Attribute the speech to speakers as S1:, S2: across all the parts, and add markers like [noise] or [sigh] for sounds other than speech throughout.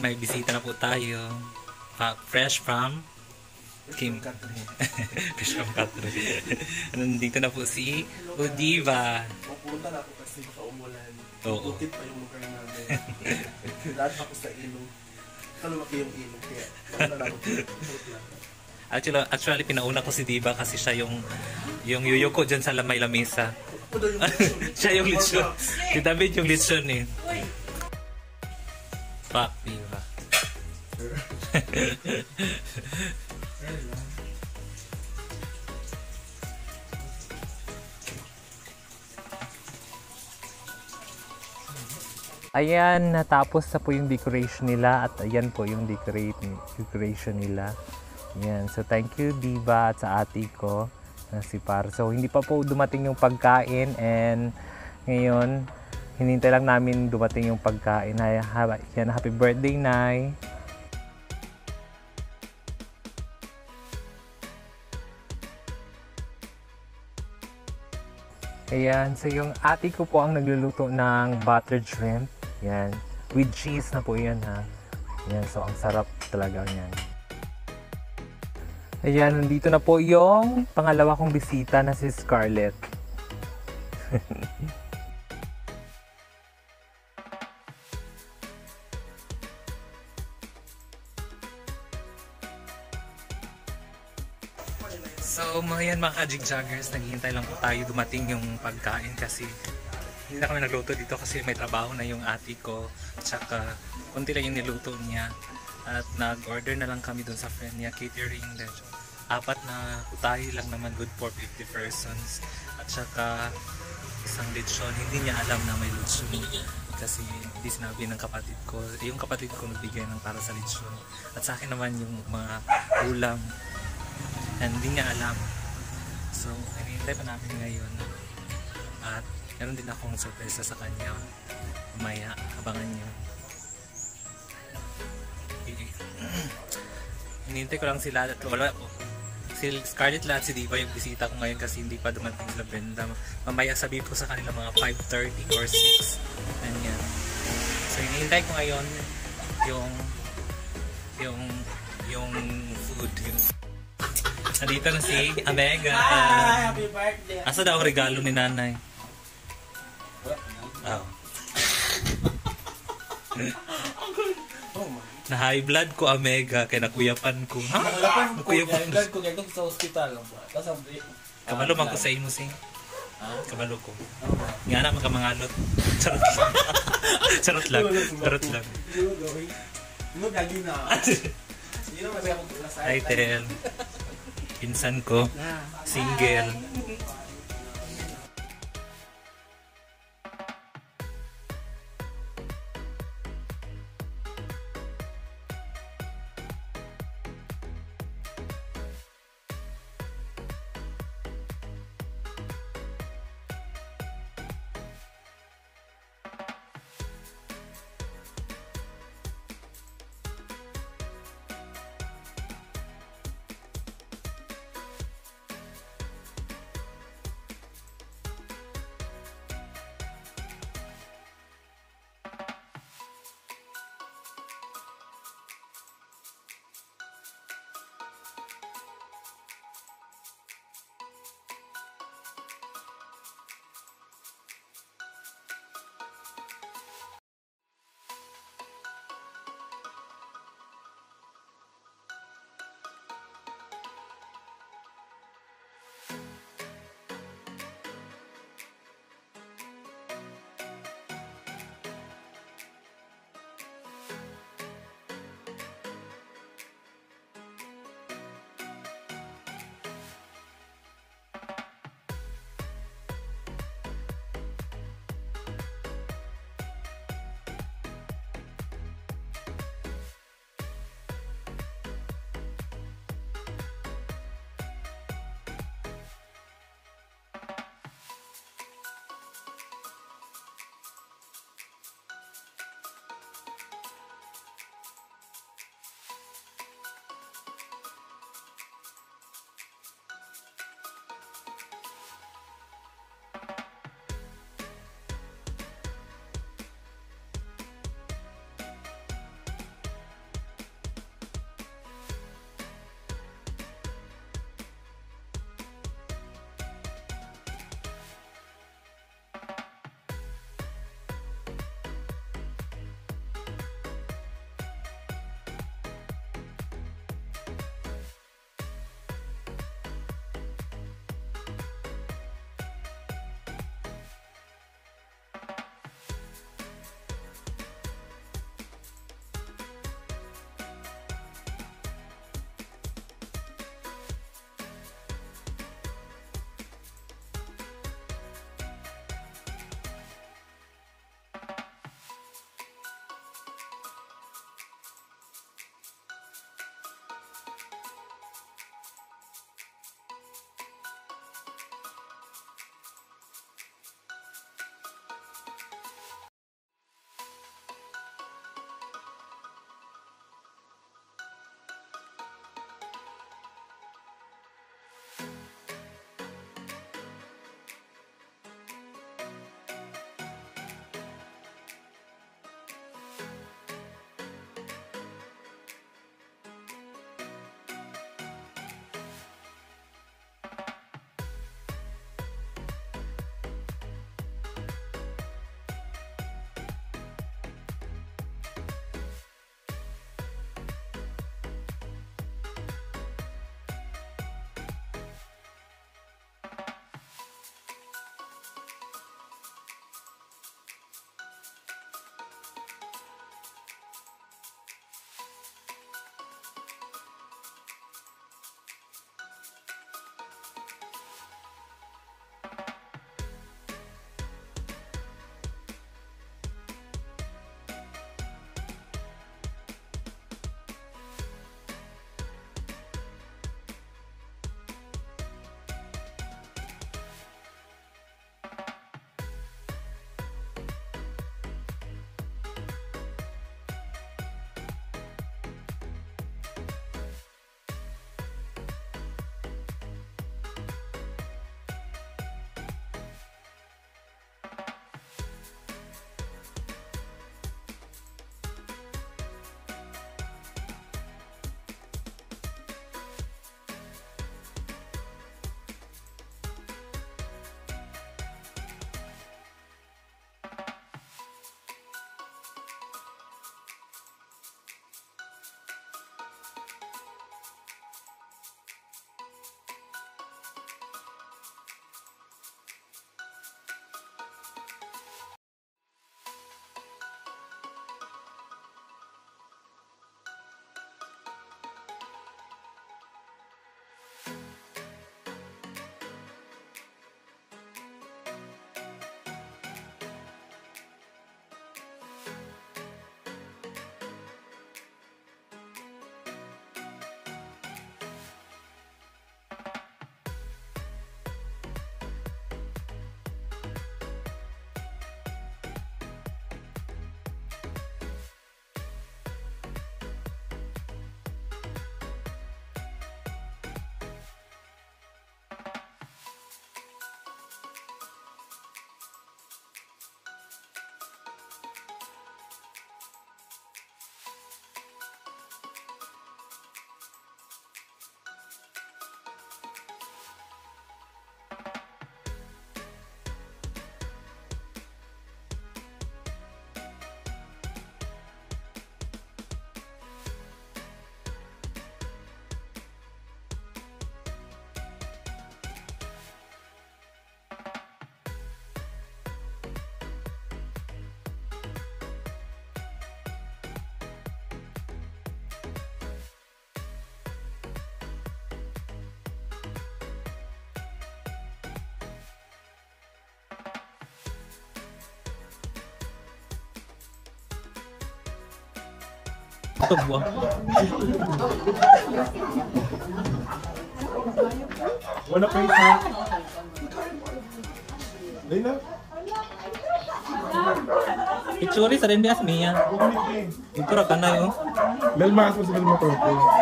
S1: may bisita na po tayo. Ah, fresh from Kim. [laughs] fresh from Katre. [laughs] Nandito na po si Odiva.
S2: Pupunta na ako kasi baka umulan.
S1: Oo.
S2: Bukit pa yung lugar namin. [laughs] Lahat ako sa ilog. Kalumaki yung ilog. Kaya wala na ako.
S1: Actually, actually pinauna ko si Diva kasi siya yung yung yuyo ko dyan sa lamay
S2: yung
S1: siya yung lechon. Si David yung lechon eh. Fuck, Diva. [laughs] Ayan, natapos na po yung decoration nila at ayan po yung decorate, decoration nila. Ayan, so thank you Diva at sa ate ko na si Par. So hindi pa po dumating yung pagkain and ngayon hinintay lang namin dumating yung pagkain. Yan, happy birthday, Nay. Ayan, so yung ate ko po ang nagluluto ng buttered shrimp. Yan, with cheese na po yan ha. Yan, so ang sarap talaga yan. Ayan, nandito na po yung pangalawa kong bisita na si Scarlett. [laughs] So, mga yan mga kajigjaggers, naghihintay lang po tayo dumating yung pagkain kasi hindi na kami nagluto dito kasi may trabaho na yung ate ko tsaka konti lang yung niluto niya. At nag-order na lang kami dun sa friend niya catering din. Apat na tayo lang naman good for 50 persons. At saka isang lechon hindi niya alam na may lechon. Kasi hindi sinabi ng kapatid ko. Eh, yung kapatid ko nagbigay ng para sa lechon. At sa akin naman yung mga ulam and hindi niya alam. So hinihintay pa namin ngayon. At meron din akong surprise sa kanya. Mamaya abangan niyo. [clears throat] Hinihintay ko lang sila at wala si Scarlett lahat si Diva yung bisita ko ngayon kasi hindi pa dumating sila Brenda mamaya sabi ko sa kanila mga 5.30 or 6 ganyan so hinihintay ko ngayon yung Nandito na si Amega.
S2: Happy birthday!
S1: Asa daw ang regalo ni nanay? Oh.
S2: Oh.
S1: Na high blood ko Amega kay nakuyapan ko. Ha?
S3: Walapan ko
S1: Nakuyapan
S3: gagad ko gagad sa ospital. Tapos ang
S1: Kabalo man ko sa imo sing. Kabalo ko. Nga na magkamangalot. Charot lang. [laughs] Charot lang. Charot lang.
S2: Ano? Ano gagawin na? Sino mas
S1: Pinsan ko. Single. Buwang.
S2: Wala pa isa. Dahil na.
S1: Picture sa rin bias Mia. Ito ra ka na yun.
S2: Dahil maas mo sa mga.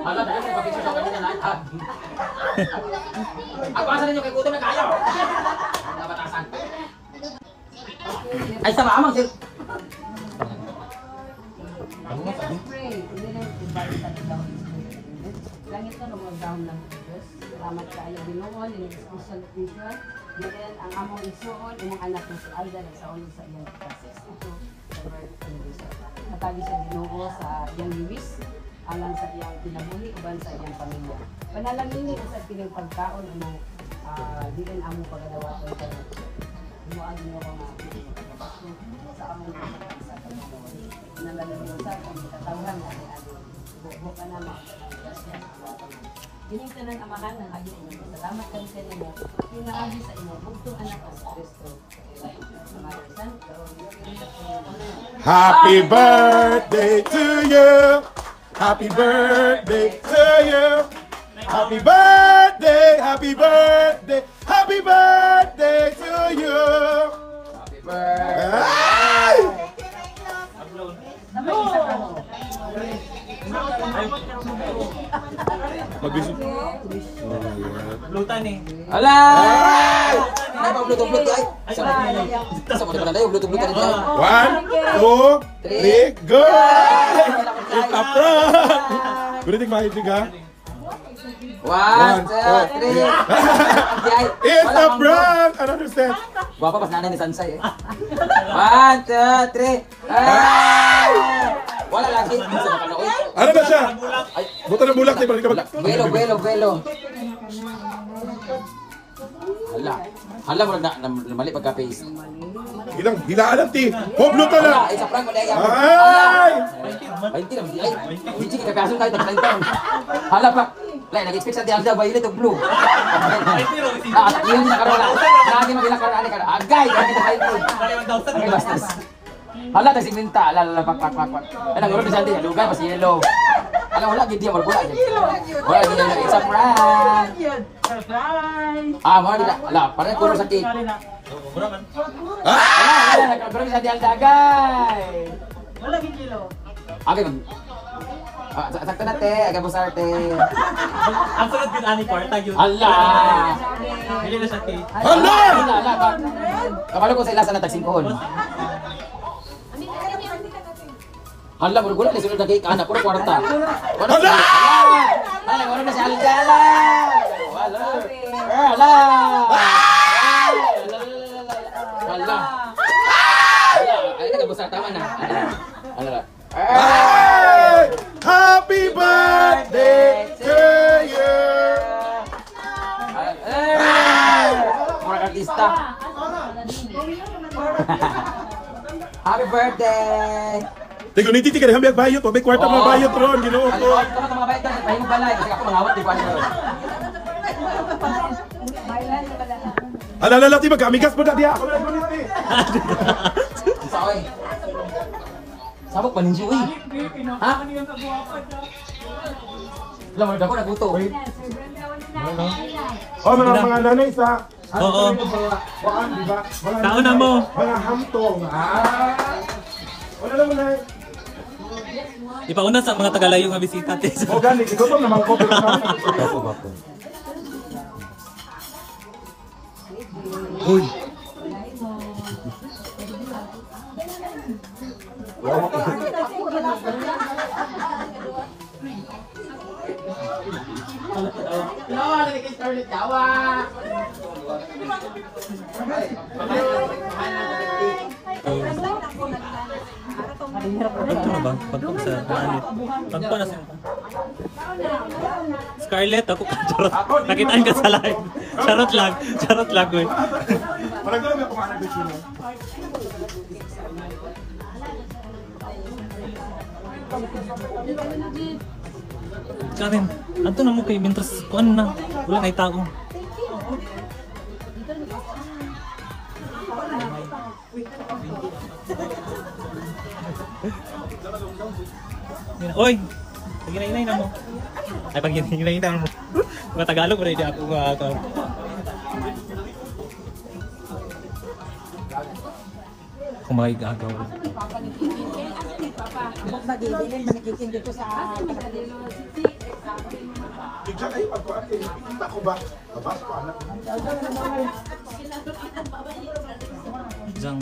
S4: Hala, dahil may papicture sa kanina na. Agpasan ninyo kay Kuto na kayo! Nabatasan. Ay, sama amang sir.
S5: Langit na mga dahon ng Diyos. Salamat ka ayaw binuon, in special vision. Ngayon, ang among isuon, imong anak na si Alda, nagsaon sa iyang kasis. Ito, sa Diyos. Natagi siya ginuo sa iyang liwis, alang sa iyang kinabuhi, uban sa iyang pamilya. Panalangin sa piling pagkaon, ano, uh, di rin among pagadawa ko ito. Mo ang ginoo nga sa among sa pagkaon. Panalangin sa pagkatawhan na ni Ado. Buhok ka naman. Ining tanan amahan ng ayo inyo. Salamat kami sa inyo. Pinaagi sa inyo. Bugtong anak ko sa Kristo.
S2: Happy birthday to you. Happy birthday to you. Happy birthday, happy birthday, happy birthday to you.
S4: Happy birthday.
S2: Ay! Magbisip.
S1: Lutan eh.
S4: Hala! Ay, pa bluetooth bluetooth ay. Sa sa mo na tayo bluetooth bluetooth tayo.
S2: One, two, three, go! It's a prank! Guliting mahitig ha?
S4: One, two, three. [laughs]
S2: It's a prank! Another set.
S4: Guwapa pas nanay ni Sansay eh. One, two, three. Wala lagi. Sa nakanoy.
S2: Ano na siya?
S4: Ay,
S2: Buto ng bulak, di ba?
S4: Buelo. Hala. Hala mo na, na mali pagka-face.
S2: Ilang, hilaan lang ti. Hoblo ka lang.
S4: Hala, isa prank mo na yan.
S2: Ay!
S4: Ay, hindi naman. Ay, hindi ka kaso kahit nagtalang Hala pa. Lai, nag-expect sa diyan violet o blue. Ah, yun na karoon. Lagi magila karoon ani karoon. Agay, lagi na kayo. Agay bastos. Hala, tag siminta. Hala, hala, pak, pak, pak, pak. Ay, nagkaroon di sa atin. Lugay, mas yellow. Hala, wala, gid yan. Wala. Wala, gid yan. It's a prank. Ah, mo nila. Hala, parang kulo sa nagkaroon di sa atin. Agay.
S5: Wala kilo.
S4: Agay, mag... Ah, sa- sakto na te, agay mo sa arte.
S1: Ang sunod yun, ani kwarta yun.
S4: Hala!
S1: Bili na siya cake.
S2: Hala!
S4: Hala, hala, ba? Kabalo ko sa ilasan na tagsingkon. Hala, mura gula, sunod na cake, anak, puro kwarta. Hala!
S2: Hala!
S4: Wala na si Aljala! Hala! Eh, Hala! Hala! Hala! Ay, tama na.
S2: Ay! Happy birthday to you!
S4: Artista. Happy birthday!
S2: Tigo ni titi ka na hambiag bayot, wag may kwarta mga bayot ron, ginoo
S4: Ano,
S2: ko.
S4: tama tama ba ito? Pahingog balay kasi ako mangawat di pa ni
S2: Ala ala ti magamigas mo na diha. Ako na gulit ti.
S4: Sa oy. Sabok pa ninyo uy. Ha? Alam mo, dako naguto.
S2: Oh, mga mga nanay sa
S1: Oo.
S2: Baan, di ba?
S1: Kaon na mo.
S2: Mga hamtong. Ah! Wala naman na.
S1: Ipauna sa mga tagalayo nga bisita. te.
S2: O gani, igutom naman ko pero naman. Uy.
S1: Ito na ba? Pagpag sa anit. Pagpa na siya. Scarlett, ako ka. [laughs] Charot. Nakitaan ka sa live. Charot lang. Charot lang, eh.
S2: Parang gawin ako nabit yun.
S1: Karen, anto na mo kay Bintras. Kuan na. Wala kay tao. Oy! Pag hinay na mo. Ay, pag hinay na mo. Mga Tagalog, ready ako mga ako. Kung mga igagaw.
S6: Magigilin, manikikin dito sa
S2: Tigsa kayo pagkuhan. Kita ko ba? Babas ko anak.
S1: Diyan.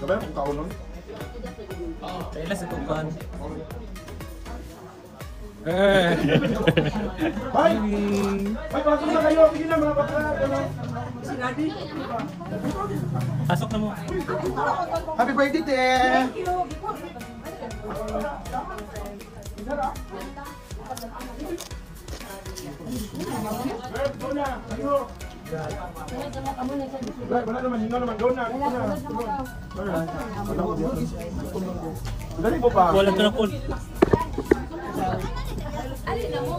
S2: Sabay kung kaunon.
S1: Kailan sa tupan? Eh.
S2: Bye! Bye, pasok na kayo. Sige na mga bakla.
S1: Pasok na mo.
S2: Happy birthday, te! Wala wala naman, hinga naman. Doon na. Dali mo pa.
S1: Wala ka na po.
S5: Alin na mo?